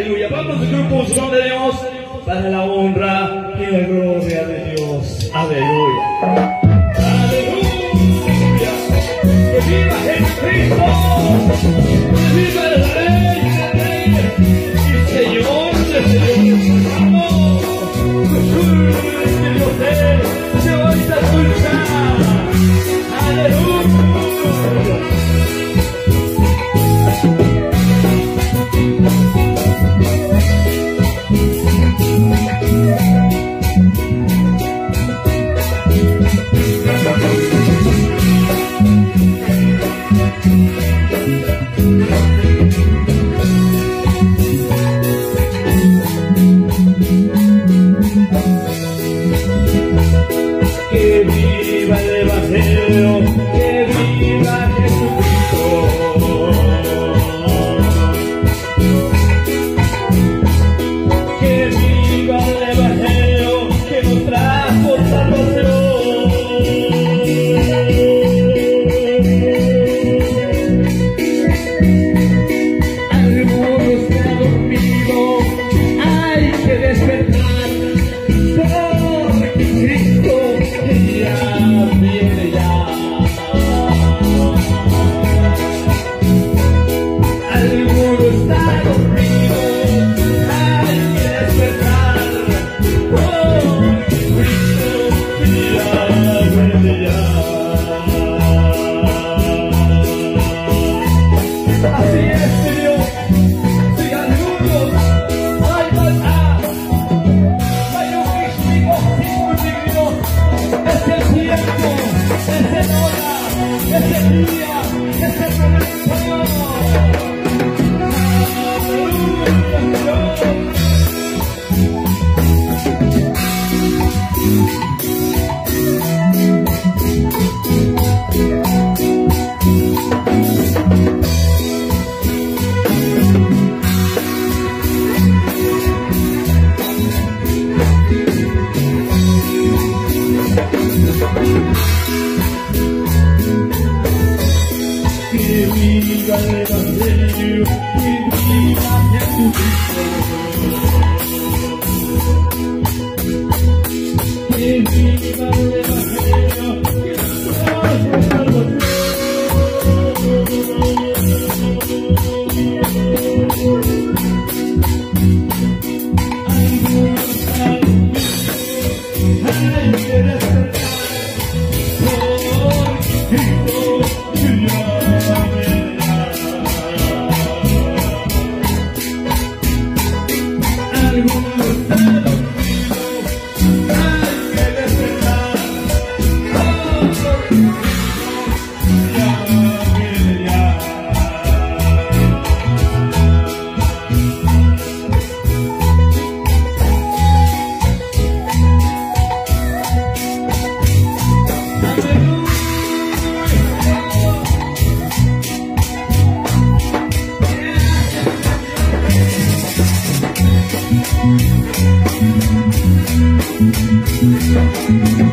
Aleluya. Vamos al grupo son de Dios para la honra y la gloria de Dios. Aleluya. Aleluya. Que viva Jesucristo. Que viva el You. believe, I believe, we believe I can do Thank you.